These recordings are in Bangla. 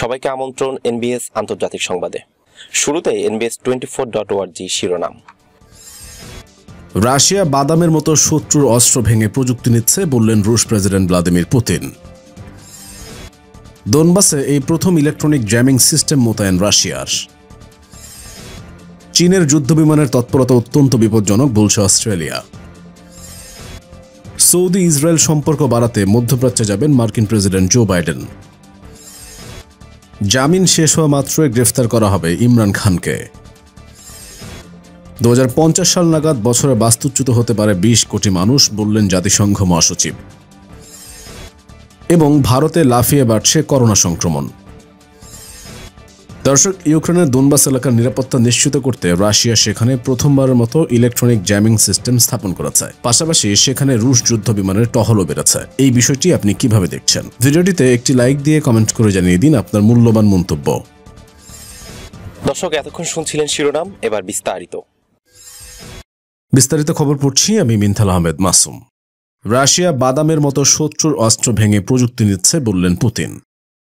সবাইকে আমন্ত্রণ এনবিএস আন্তর্জাতিক সংবাদে। শুরুতে এনবিএস টোয়েন্টি ফোর ডট ওয়ার্জি শিরোনাম। রাশিয়া বাদামের মতো শত্রুর অস্ত্র ভেঙে প্রযুক্তি নিচ্ছে বললেন রুশ প্রেসিডেন্ট ভ্লাদিমির পুতিন। দোনবাসে এই প্রথম ইলেকট্রনিক জ্যামিং সিস্টেম মোতায়েন রাশিয়ার। চীনের যুদ্ধবিমানের তৎপরতা অত্যন্ত বিপজ্জনক, বলছে অস্ট্রেলিয়া। সৌদি ইসরায়েল সম্পর্ক বাড়াতে মধ্যপ্রাচ্যে যাবেন মার্কিন প্রেসিডেন্ট জো বাইডেন। জামিন শেষ হওয়া মাত্রই গ্রেফতার করা হবে ইমরান খানকে। দু হাজার পঞ্চাশ সাল নাগাদ বছরে বাস্তুচ্যুত হতে পারে ২০ কোটি মানুষ, বললেন জাতিসংঘ মহাসচিব। এবং ভারতে লাফিয়ে বাড়ছে করোনা সংক্রমণ। দর্শক ইউক্রেনের দোনবাস এলাকার নিরাপত্তা নিশ্চিত করতে রাশিয়া সেখানে প্রথমবারের মতো ইলেকট্রনিক জ্যামিং সিস্টেম স্থাপন করেছে। পাশাপাশি সেখানে রুশ যুদ্ধ বিমানের টহলও বেড়েছে। এই বিষয়টি আপনি কীভাবে দেখছেন? ভিডিওটিতে একটি লাইক দিয়ে কমেন্ট করে জানিয়ে দিন আপনার মূল্যবান মন্তব্য। দর্শক এতক্ষণ শুনছিলেন শিরোনাম এবার বিস্তারিত। বিস্তারিত খবর পড়ছি আমি মিনথাল আহমেদ মাসুম। রাশিয়া বাদামের মতো শত্রুর অস্ত্র ভেঙে প্রযুক্তি নিচ্ছে বললেন পুতিন।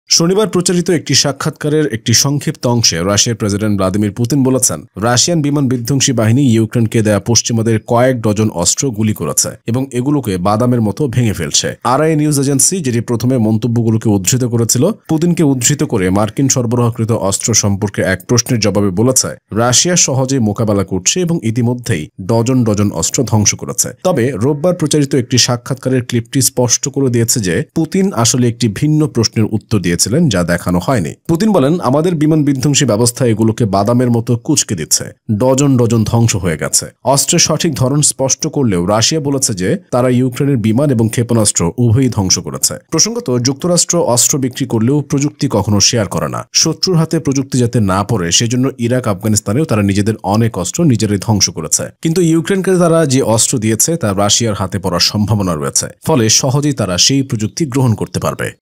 শনিবার প্রচারিত একটি সাক্ষাৎকারের একটি সংক্ষিপ্ত অংশে রাশিয়ার প্রেসিডেন্ট ভ্লাদিমির পুতিন বলেছেন, রাশিয়ান বিমান বিধ্বংসী বাহিনী ইউক্রেনকে দেয়া পশ্চিমাদের কয়েক ডজন অস্ত্র গুলি করেছে এবং এগুলোকে বাদামের মতো ভেঙে ফেলছে। আরআই নিউজ এজেন্সি, যেটি প্রথমে মন্তব্যগুলোকে উদ্ধৃত করেছিল, পুতিনকে উদ্ধৃত করে মার্কিন সরবরাহকৃত অস্ত্র সম্পর্কে এক প্রশ্নের জবাবে বলেছে, রাশিয়া সহজে মোকাবেলা করছে এবং ইতিমধ্যেই ডজন ডজন অস্ত্র ধ্বংস করেছে। তবে রোববার প্রচারিত একটি সাক্ষাৎকারের ক্লিপটি স্পষ্ট করে দিয়েছে যে, পুতিন আসলে একটি ভিন্ন প্রশ্নের উত্তর দিয়ে দিয়েছিলেন যা দেখানো হয়নি। পুতিন বলেন, আমাদের বিমান বিধ্বংসী ব্যবস্থা এগুলোকে বাদামের মতো কুচকে দিচ্ছে। ডজন ডজন ধ্বংস হয়ে গেছে। অস্ত্রের সঠিক ধরন স্পষ্ট করলেও রাশিয়া বলেছে যে, তারা ইউক্রেনের বিমান এবং ক্ষেপণাস্ত্র উভয়ই ধ্বংস করেছে। প্রসঙ্গত, যুক্তরাষ্ট্র অস্ত্র বিক্রি করলেও প্রযুক্তি কখনো শেয়ার করে না। শত্রুর হাতে প্রযুক্তি যাতে না পড়ে, সেজন্য ইরাক, আফগানিস্তানেও তারা নিজেদের অনেক অস্ত্র নিজেরাই ধ্বংস করেছে। কিন্তু ইউক্রেনকে তারা যে অস্ত্র দিয়েছে, তা রাশিয়ার হাতে পড়ার সম্ভাবনা রয়েছে। ফলে সহজেই তারা সেই প্রযুক্তি গ্রহণ করতে পারবে।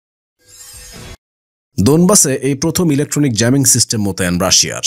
দোনবাসে এই প্রথম ইলেকট্রনিক জ্যামিং সিস্টেম মোতায়েন রাশিয়ার।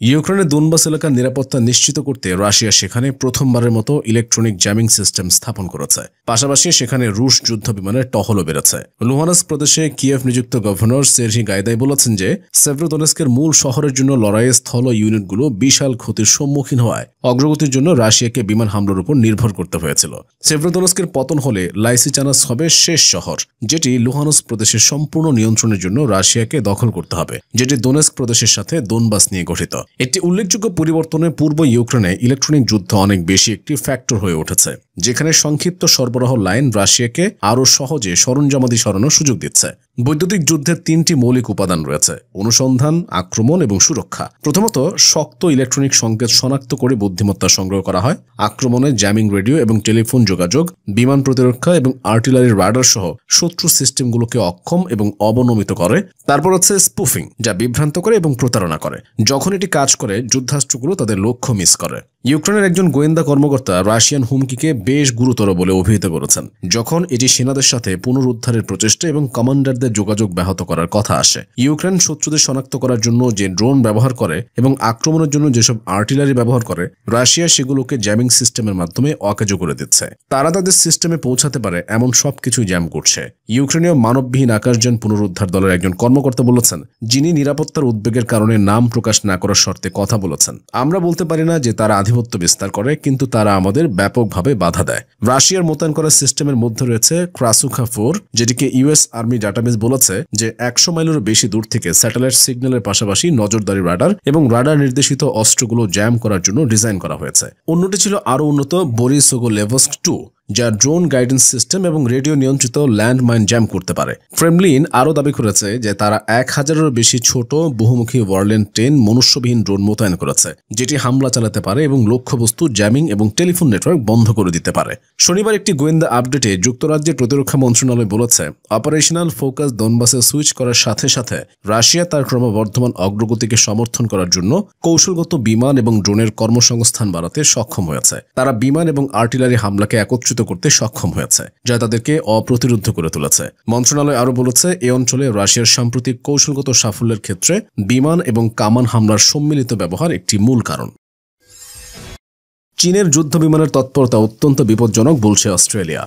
ইউক্রেনের দুনবাস এলাকার নিরাপত্তা নিশ্চিত করতে রাশিয়া সেখানে প্রথমবারের মতো ইলেকট্রনিক জ্যামিং সিস্টেম স্থাপন করেছে। পাশাপাশি সেখানে রুশ যুদ্ধ বিমানের টহলও বেড়েছে। লুহানাস প্রদেশে কিয়েভ নিযুক্ত গভর্নর সেরহি গাইদাই বলেছেন যে, সেভ্রোদনেস্কের মূল শহরের জন্য লড়াইয়ের স্থল ইউনিটগুলো বিশাল ক্ষতির সম্মুখীন হওয়ায় অগ্রগতির জন্য রাশিয়াকে বিমান হামলার উপর নির্ভর করতে হয়েছিল। সেভ্রোদনেস্কের পতন হলে লাইসিচানাস হবে শেষ শহর, যেটি লুহানস প্রদেশের সম্পূর্ণ নিয়ন্ত্রণের জন্য রাশিয়াকে দখল করতে হবে, যেটি দোনেস্ক প্রদেশের সাথে দোনবাস নিয়ে গঠিত। একটি উল্লেখযোগ্য পরিবর্তনের পূর্ব ইউক্রেনে ইলেকট্রনিক যুদ্ধ অনেক বেশি একটি ফ্যাক্টর হয়ে উঠেছে। যেখানে সংক্ষিপ্ত সরবরাহ লাইন রাশিয়াকে আরও সহজে সরঞ্জামাদি সরানোর সুযোগ দিচ্ছে। বৈদ্যুতিক যুদ্ধের তিনটি মৌলিক উপাদান রয়েছে, অনুসন্ধান, আক্রমণ এবং সুরক্ষা। প্রথমত, শক্ত ইলেকট্রনিক সংকেত শনাক্ত করে বুদ্ধিমত্তা সংগ্রহ করা হয়। আক্রমণে জ্যামিং রেডিও এবং টেলিফোন যোগাযোগ, বিমান প্রতিরক্ষা এবং আর্টিলারির রাডার সহ শত্রু সিস্টেমগুলোকে অক্ষম এবং অবনমিত করে। তারপর হচ্ছে স্পুফিং, যা বিভ্রান্ত করে এবং প্রতারণা করে। যখন এটি কাজ করে, যুদ্ধাস্ত্রগুলো তাদের লক্ষ্য মিস করে। ইউক্রেনের একজন গোয়েন্দা কর্মকর্তা রাশিয়ান হুমকিকে বেশ গুরুতর বলে অভিহিত করেছেন, যখন এটি সেনাদের সাথে পুনরুদ্ধারের প্রচেষ্টা এবং কমান্ডারদের যোগাযোগ ব্যাহত করার কথা আসে। ইউক্রেন শত্রুদের শনাক্ত করার জন্য যে ড্রোন ব্যবহার করে এবং আক্রমণের জন্য যেসব আর্টিলারি ব্যবহার করে, রাশিয়া সেগুলোকে জ্যামিং সিস্টেমের মাধ্যমে অকেজ করে দিচ্ছে। তারা তাদের সিস্টেমে পৌঁছাতে পারে এমন সবকিছু জ্যাম করছে। ইউক্রেনীয় মানববিহীন আকাশযান পুনরুদ্ধার দলের একজন কর্মকর্তা বলেছেন, যিনি নিরাপত্তার উদ্বেগের কারণে নাম প্রকাশ না করার শর্তে কথা বলেছেন। আমরা বলতে পারি না যে তারা আধিপত্য বিস্তার করে, কিন্তু তারা আমাদের ব্যাপকভাবে বাধা দেয়। রাশিয়ার মোতায়েন করা সিস্টেমের মধ্যে রয়েছে ক্রাসুখা ফোর যেটিকে ইউএস আর্মি ডাটাবেস বলেছে যে একশো মাইলেরও বেশি দূর থেকে স্যাটেলাইট সিগন্যালের পাশাপাশি নজরদারি রাডার এবং রাডার নির্দেশিত অস্ত্রগুলো জ্যাম করার জন্য ডিজাইন করা হয়েছে। অন্যটি ছিল আরও উন্নত বোরিসোগো লেভস্ক টু। যা ড্রোন গাইডেন্স সিস্টেম এবং রেডিও নিয়ন্ত্রিত ল্যান্ড মাইন জ্যাম করতে পারে। ফ্রেমলিন আরও দাবি করেছে যে তারা এক হাজারেরও বেশি ছোট, বহুমুখী ওয়ারলেন টেন মনুষ্যবিহীন ড্রোন মোতায়েন করেছে, যেটি হামলা চালাতে পারে এবং লক্ষ্যবস্তু, জ্যামিং এবং টেলিফোন নেটওয়ার্ক বন্ধ করে দিতে পারে। শনিবার একটি গোয়েন্দা আপডেটে যুক্তরাজ্যের প্রতিরক্ষা মন্ত্রণালয় বলেছে, অপারেশনাল ফোকাস দনবাসে সুইচ করার সাথে সাথে রাশিয়া তার ক্রমবর্ধমান অগ্রগতিকে সমর্থন করার জন্য কৌশলগত বিমান এবং ড্রোনের কর্মসংস্থান বাড়াতে সক্ষম হয়েছে। তারা বিমান এবং আর্টিলারি হামলাকে একত্রিত প্রতিহত করতে সক্ষম হয়েছে, যা তাদেরকে অপ্রতিরোধ করে তুলেছে। মন্ত্রণালয় আরও বলেছে, এ অঞ্চলে রাশিয়ার সাম্প্রতিক কৌশলগত সাফল্যের ক্ষেত্রে বিমান এবং কামান হামলার সম্মিলিত ব্যবহার একটি মূল কারণ। চীনের যুদ্ধ বিমানের তৎপরতা অত্যন্ত বিপজ্জনক, বলছে অস্ট্রেলিয়া।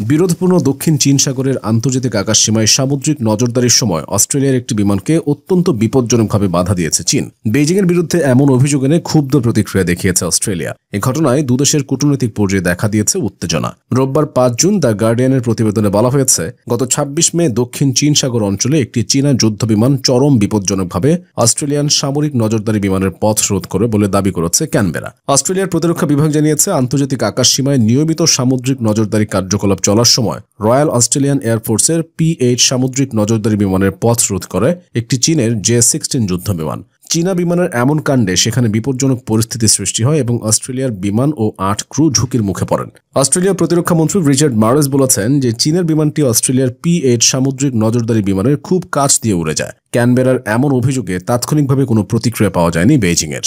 বিরোধপূর্ণ দক্ষিণ চীন সাগরের আন্তর্জাতিক আকাশ সীমায় সামুদ্রিক নজরদারির সময় অস্ট্রেলিয়ার একটি বিমানকে অত্যন্ত বিপজ্জনকভাবে বাধা দিয়েছে চীন। বেজিংয়ের বিরুদ্ধে এমন অভিযোগ এনে ক্ষুব্ধ প্রতিক্রিয়া দেখিয়েছে অস্ট্রেলিয়া। এ ঘটনায় দুদেশের কূটনৈতিক পর্যায়ে দেখা দিয়েছে উত্তেজনা। রোববার পাঁচ জুন দ্য গার্ডিয়ানের প্রতিবেদনে বলা হয়েছে, গত ২৬ মে দক্ষিণ চীন সাগর অঞ্চলে একটি চীনা যুদ্ধ বিমান চরম বিপজ্জনকভাবে অস্ট্রেলিয়ান সামরিক নজরদারি বিমানের পথ রোধ করে বলে দাবি করেছে ক্যানবেরা। অস্ট্রেলিয়ার প্রতিরক্ষা বিভাগ জানিয়েছে, আন্তর্জাতিক আকাশ সীমায় নিয়মিত সামুদ্রিক নজরদারি কার্যকলাপ চলার সময় রয়্যাল অস্ট্রেলিয়ান এয়ারফোর্সের পি এইট সামুদ্রিক নজরদারি বিমানের পথ রোধ করে একটি চীনের জে সিক্সটিন যুদ্ধ বিমান চীনা বিমানের এমন কাণ্ডে সেখানে বিপজ্জনক পরিস্থিতি সৃষ্টি হয় এবং অস্ট্রেলিয়ার বিমান ও আট ক্রু ঝুঁকির মুখে পড়েন। অস্ট্রেলিয়ার প্রতিরক্ষা মন্ত্রী রিচার্ড মারেস বলেছেন যে চীনের বিমানটি অস্ট্রেলিয়ার পি এইট সামুদ্রিক নজরদারি বিমানের খুব কাছ দিয়ে উড়ে যায়। ক্যানবেরার এমন অভিযোগে তাৎক্ষণিকভাবে কোনো প্রতিক্রিয়া পাওয়া যায়নি বেইজিংয়ের।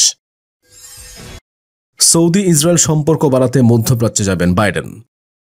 সৌদি ইসরায়েল সম্পর্ক বাড়াতে মধ্যপ্রাচ্যে যাবেন বাইডেন।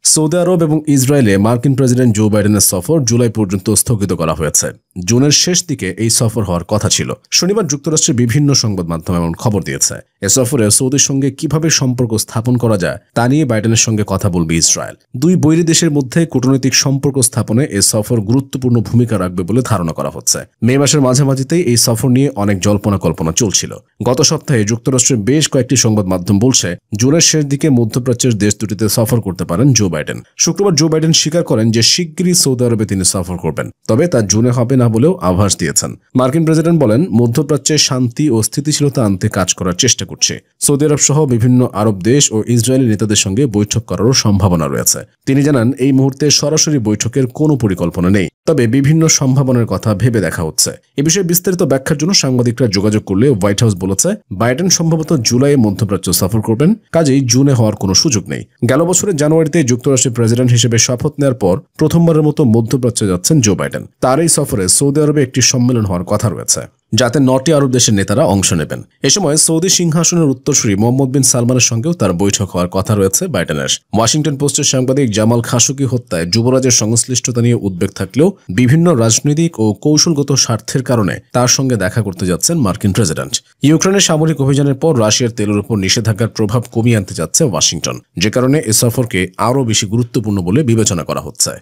সৌদি আরব এবং ইসরায়েলে মার্কিন প্রেসিডেন্ট জো বাইডেনের সফর জুলাই পর্যন্ত স্থগিত করা হয়েছে। জুনের শেষ দিকে এই সফর হওয়ার কথা ছিল। শনিবার যুক্তরাষ্ট্রের বিভিন্ন সংবাদ মাধ্যম এমন খবর দিয়েছে। এ সফরে সৌদির সঙ্গে কীভাবে সম্পর্ক স্থাপন করা যায়, তা নিয়ে বাইডেনের সঙ্গে কথা বলবে ইসরায়েল। দুই বৈরী দেশের মধ্যে কূটনৈতিক সম্পর্ক স্থাপনে এ সফর গুরুত্বপূর্ণ ভূমিকা রাখবে বলে ধারণা করা হচ্ছে। মে মাসের মাঝামাঝিতেই এই সফর নিয়ে অনেক জল্পনা কল্পনা চলছিল। গত সপ্তাহে যুক্তরাষ্ট্রের বেশ কয়েকটি সংবাদ মাধ্যম বলছে, জুনের শেষ দিকে মধ্যপ্রাচ্যের দেশ দুটিতে সফর করতে পারেন জো বাইডেন। শুক্রবার জো বাইডেন স্বীকার করেন যে শিগগিরই সৌদি আরবে তিনি সফর করবেন, তবে তা জুনে হবে না বলেও আভাস দিয়েছেন। মার্কিন প্রেসিডেন্ট বলেন, মধ্যপ্রাচ্যে শান্তি ও স্থিতিশীলতা আনতে কাজ করার চেষ্টা করছে। সৌদি আরব সহ বিভিন্ন আরব দেশ ও ইসরায়েলি নেতাদের সঙ্গে বৈঠক করারও সম্ভাবনা রয়েছে। তিনি জানান, এই মুহূর্তে সরাসরি বৈঠকের কোনো পরিকল্পনা নেই। তবে বিভিন্ন সম্ভাবনার কথা ভেবে দেখা হচ্ছে। এ বিষয়ে বিস্তারিত ব্যাখ্যার জন্য সাংবাদিকরা যোগাযোগ করলে হোয়াইট হাউস বলেছে, বাইডেন সম্ভবত জুলাইয়ে মধ্যপ্রাচ্য সফর করবেন, কাজেই জুনে হওয়ার কোনো সুযোগ নেই। গেল বছরের জানুয়ারিতে যুক্তরাষ্ট্রের প্রেসিডেন্ট হিসেবে শপথ নেওয়ার পর প্রথমবারের মতো মধ্যপ্রাচ্যে যাচ্ছেন জো বাইডেন। তার এই সফরে সৌদি আরবে একটি সম্মেলন হওয়ার কথা রয়েছে। যাতে নটি আরব দেশের নেতারা অংশ নেবেন। এ সময় সৌদি সিংহাসনের উত্তরসূরি মোহাম্মদ বিন সালমানের সঙ্গেও তার বৈঠক হওয়ার কথা রয়েছে বাইডেনের। ওয়াশিংটন পোস্টের সাংবাদিক জামাল খাসুকি হত্যায় যুবরাজের সংশ্লিষ্টতা নিয়ে উদ্বেগ থাকলেও বিভিন্ন রাজনৈতিক ও কৌশলগত স্বার্থের কারণে তার সঙ্গে দেখা করতে যাচ্ছেন মার্কিন প্রেসিডেন্ট। ইউক্রেনের সামরিক অভিযানের পর রাশিয়ার তেলের উপর নিষেধাজ্ঞার প্রভাব কমিয়ে আনতে যাচ্ছে ওয়াশিংটন। যে কারণে এ সফরকে আরও বেশি গুরুত্বপূর্ণ বলে বিবেচনা করা হচ্ছে।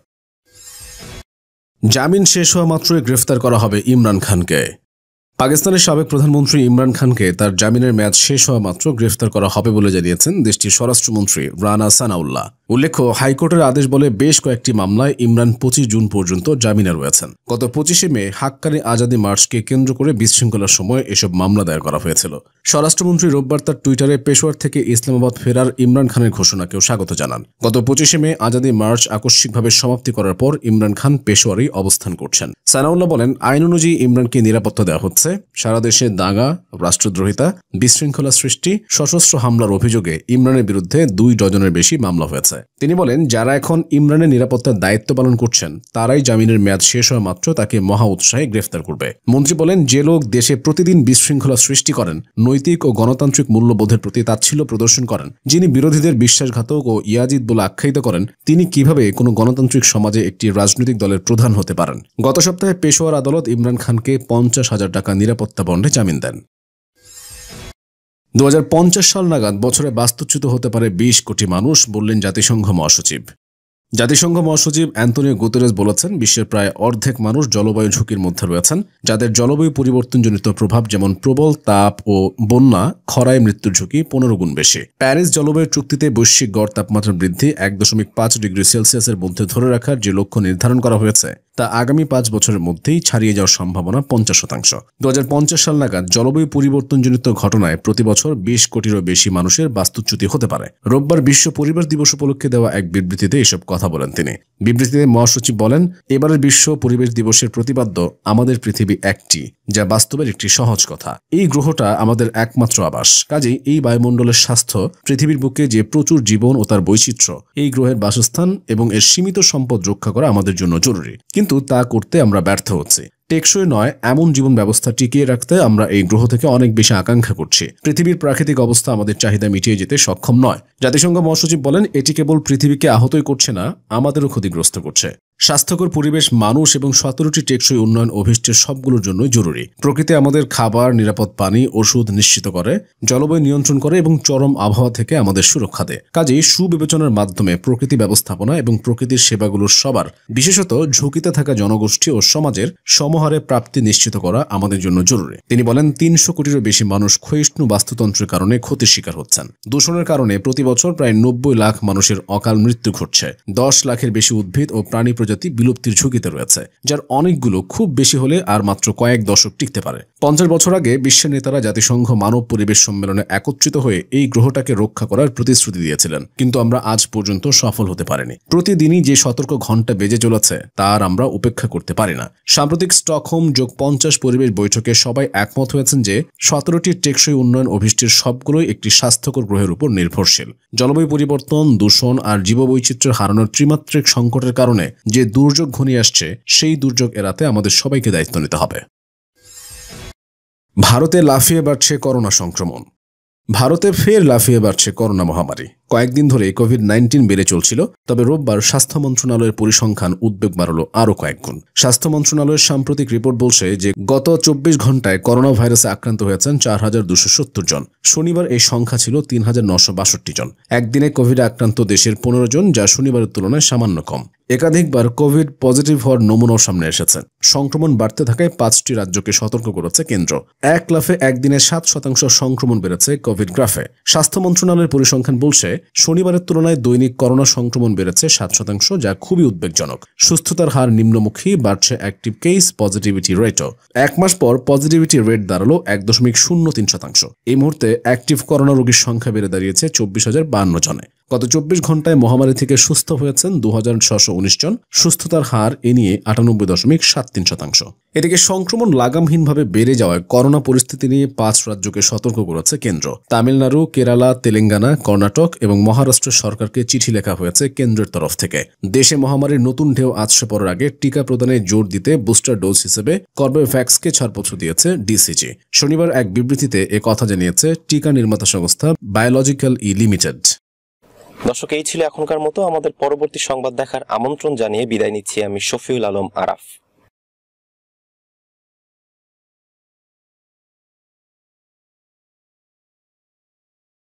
জামিন শেষ হওয়া মাত্রই গ্রেফতার করা হবে ইমরান খানকে। পাকিস্তানের সাবেক প্রধানমন্ত্রী ইমরান খানকে তার জামিনের মেয়াদ শেষ হওয়া মাত্র গ্রেফতার করা হবে বলে জানিয়েছেন দেশটির স্বরাষ্ট্রমন্ত্রী রানা সানাউল্লাহ। উল্লেখ্য, হাইকোর্টের আদেশ বলে বেশ কয়েকটি মামলায় ইমরান পঁচিশ জুন পর্যন্ত জামিনে রয়েছেন। গত পঁচিশে মে, হাক্কানি আজাদি মার্চকে কেন্দ্র করে বিশৃঙ্খলার সময় এসব মামলা দায়ের করা হয়েছিল। স্বরাষ্ট্রমন্ত্রী রোববার তার টুইটারে পেশোয়ার থেকে ইসলামাবাদ ফেরার ইমরান খানের ঘোষণাকেও স্বাগত জানান। গত পঁচিশে মে, আজাদি মার্চ আকস্মিকভাবে সমাপ্তি করার পর ইমরান খান পেশোয়ারেই অবস্থান করছেন। সানাউল্লাহ বলেন, আইন অনুযায়ী ইমরানকে নিরাপত্তা দেওয়া হচ্ছে। সারা দেশে দাঙ্গা, রাষ্ট্রদ্রোহিতা, বিশৃঙ্খলা সৃষ্টি, সশস্ত্র হামলার অভিযোগে ইমরানের বিরুদ্ধে দুই ডজনের বেশি মামলা হয়েছে। তিনি বলেন, যারা এখন ইমরানের নিরাপত্তার দায়িত্ব পালন করছেন, তারাই জামিনের মেয়াদ শেষ হওয়া মাত্র তাকে মহা উৎসাহে গ্রেফতার করবে। মন্ত্রী বলেন, যে লোক দেশে প্রতিদিন বিশৃঙ্খলা সৃষ্টি করেন, নৈতিক ও গণতান্ত্রিক মূল্যবোধের প্রতি তাচ্ছিল্য প্রদর্শন করেন, যিনি বিরোধীদের বিশ্বাসঘাতক ও ইয়াজিদ বলে আখ্যায়িত করেন, তিনি কীভাবে কোনো গণতান্ত্রিক সমাজে একটি রাজনৈতিক দলের প্রধান হতে পারেন। গত সপ্তাহে পেশোয়ার আদালত ইমরান খানকে পঞ্চাশ হাজার টাকা নিরাপত্তা বন্ডে জামিন দেন। দু হাজার পঞ্চাশ সাল নাগাদ বছরে বাস্তুচ্যুত হতে পারে বিশ কোটি মানুষ, বললেন জাতিসংঘ মহাসচিব। জাতিসংঘ মহাসচিব অ্যান্টনিও গুতেরেস বলেছেন, বিশ্বের প্রায় অর্ধেক মানুষ জলবায়ু ঝুঁকির মধ্যে রয়েছেন, যাদের জলবায়ু পরিবর্তনজনিত প্রভাব যেমন প্রবল তাপ ও বন্যা, খরায় মৃত্যুর ঝুঁকি পনেরো গুণ বেশি। প্যারিস জলবায়ু চুক্তিতে বৈশ্বিক গড় তাপমাত্রা বৃদ্ধি এক দশমিক পাঁচ ডিগ্রি সেলসিয়াসের মধ্যে ধরে রাখার যে লক্ষ্য নির্ধারণ করা হয়েছে তা আগামী পাঁচ বছরের মধ্যেই ছাড়িয়ে যাওয়ার সম্ভাবনা পঞ্চাশ শতাংশ। দু হাজার পঞ্চাশ সাল নাগাদ জলবায়ু পরিবর্তনজনিত ঘটনায় প্রতি বছর বিশ কোটিরও বেশি মানুষের বাস্তুচ্যুতি হতে পারে। রোববার বিশ্ব পরিবার দিবস উপলক্ষে দেওয়া এক বিবৃতিতে এসব কথা বলেন তিনি। বিবৃতিতে মহাসচিব বলেন, এবারের বিশ্ব পরিবেশ দিবসের প্রতিপাদ্য আমাদের পৃথিবী একটি, যা বাস্তবের একটি সহজ কথা। এই গ্রহটা আমাদের একমাত্র আবাস। কাজেই এই বায়ুমণ্ডলের স্বাস্থ্য, পৃথিবীর বুকে যে প্রচুর জীবন ও তার বৈচিত্র্য, এই গ্রহের বাসস্থান এবং এর সীমিত সম্পদ রক্ষা করা আমাদের জন্য জরুরি। কিন্তু তা করতে আমরা ব্যর্থ হচ্ছি। টেকসই নয়, এমন জীবন ব্যবস্থা টিকিয়ে রাখতে আমরা এই গ্রহ থেকে অনেক বেশি আকাঙ্ক্ষা করছি। পৃথিবীর প্রাকৃতিক অবস্থা আমাদের চাহিদা মিটিয়ে যেতে সক্ষম নয়। জাতিসংঘ মহাসচিব বলেন, এটি কেবল পৃথিবীকে আহতই করছে না, আমাদেরও ক্ষতিগ্রস্ত করছে। স্বাস্থ্যকর পরিবেশ, মানুষ এবং সতেরোটি টেকসই উন্নয়ন অভিষ্টের সবগুলোর জন্যই জরুরি। প্রকৃতি আমাদের খাবার, নিরাপদ পানি, ওষুধ নিশ্চিত করে, জলবায়ু নিয়ন্ত্রণ করে এবং চরম আবহাওয়া থেকে আমাদের সুরক্ষা দেয়। কাজেই সুবিবেচনার মাধ্যমে প্রকৃতি ব্যবস্থাপনা এবং প্রকৃতির সেবাগুলোর সবার, বিশেষত ঝুঁকিতে থাকা জনগোষ্ঠী ও সমাজের, সমহারে প্রাপ্তি নিশ্চিত করা আমাদের জন্য জরুরি। তিনি বলেন, তিনশো কোটিরও বেশি মানুষ ক্ষয়িষ্ণু বাস্তুতন্ত্রের কারণে ক্ষতির শিকার হচ্ছেন। দূষণের কারণে প্রতি বছর প্রায় নব্বই লাখ মানুষের অকাল মৃত্যু ঘটছে। দশ লাখের বেশি উদ্ভিদ ও প্রাণী প্রজাতি বিলুপ্তির ঝুঁকিতে রয়েছে, যার অনেকগুলো খুব বেশি হলে আর মাত্র কয়েক দশক টিকতে পারে। পঞ্চাশ বছর আগে বিশ্বের নেতারা জাতিসংঘ মানব পরিবেশ সম্মেলনে একত্রিত হয়ে এই গ্রহটাকে রক্ষা করার প্রতিশ্রুতি দিয়েছিলেন, কিন্তু আমরা আজ পর্যন্ত সফল হতে পারিনি। প্রতিদিনই যে সতর্ক ঘণ্টা বেজে চলেছে, তার আমরা উপেক্ষা করতে পারি না। সাম্প্রতিক স্টকহোম যোগ পঞ্চাশ পরিবেশ বৈঠকে সবাই একমত হয়েছেন যে, সতেরোটি টেকসই উন্নয়ন অভিষ্টের সবগুলোই একটি স্বাস্থ্যকর গ্রহের উপর নির্ভরশীল। জলবায়ু পরিবর্তন, দূষণ আর জীববৈচিত্র্যের হারানোর ত্রিমাত্রিক সংকটের কারণে যে দুর্যোগ ঘনিয়ে আসছে, সেই দুর্যোগ এড়াতে আমাদের সবাইকে দায়িত্ব নিতে হবে। ভারতে লাফিয়ে বাড়ছে করোনা সংক্রমণ। ভারতে ফের লাফিয়ে বাড়ছে করোনা মহামারী। কয়েকদিন ধরে কোভিড নাইন্টিন বেড়ে চলছিল, তবে রোববার স্বাস্থ্য মন্ত্রণালয়ের পরিসংখ্যান উদ্বেগ বাড়ল আরও কয়েক গুণ। স্বাস্থ্য মন্ত্রণালয়ের সাম্প্রতিক রিপোর্ট বলছে যে, গত চব্বিশ ঘন্টায় করোনা ভাইরাসে আক্রান্ত হয়েছেন চার হাজার দুশো সত্তর জন। শনিবার এই সংখ্যা ছিল তিন হাজার নশো বাষট্টি জন। একদিনে কোভিড আক্রান্ত দেশের পনেরো জন, যা শনিবারের তুলনায় সামান্য কম। একাধিকবার কোভিড পজিটিভ হওয়ার নমুনাও সামনে এসেছে। সংক্রমণ বাড়তে থাকায় পাঁচটি রাজ্যকে সতর্ক করেছে কেন্দ্র। এক লাফে একদিনে সাত শতাংশ সংক্রমণ বেড়েছে কোভিড গ্রাফে। স্বাস্থ্য মন্ত্রণালয়ের পরিসংখ্যান বলছে শনিবারের তুলনায় দৈনিক করোনা সংক্রমণ বেড়েছে সাত শতাংশ, যা খুবই উদ্বেগজনক। সুস্থতার হার নিম্নমুখী, বাড়ছে অ্যাক্টিভ কেস পজিটিভিটি রেটও এক মাস পর পজিটিভিটি রেট দাঁড়াল এক দশমিক শূন্য তিন শতাংশ। এই মুহূর্তে অ্যাক্টিভ করোনা রোগীর সংখ্যা বেড়ে দাঁড়িয়েছে চব্বিশ হাজার বান্ন জনে। গত চব্বিশ ঘন্টায় মহামারী থেকে সুস্থ হয়েছেন দু জন। সুস্থতার হার এ নিয়ে আটানব্বই দশমিক সাত তিন শতাংশ। এদিকে সংক্রমণ লাগামহীনভাবে বেড়ে যাওয়ায় করোনা পরিস্থিতি নিয়ে পাঁচ রাজ্যকে সতর্ক করেছে কেন্দ্র। তামিলনাড়ু, কেরালা, তেলেঙ্গানা, কর্ণাটক এবং মহারাষ্ট্র সরকারকে চিঠি লেখা হয়েছে কেন্দ্রের তরফ থেকে। দেশে মহামারীর নতুন ঢেউ আছড়ে পড়ার আগে টিকা প্রদানে জোর দিতে বুস্টার ডোজ হিসেবে কর্বেভ্যাক্সকে ছাড়পত্র দিয়েছে ডিসিজি। শনিবার এক বিবৃতিতে এ কথা জানিয়েছে টিকা নির্মাতা সংস্থা বায়োলজিক্যাল ই লিমিটেড। দর্শক, এই ছিল এখনকার মতো। আমাদের পরবর্তী সংবাদ দেখার আমন্ত্রণ জানিয়ে বিদায় নিচ্ছি আমি শফিউল আলম আরাফ।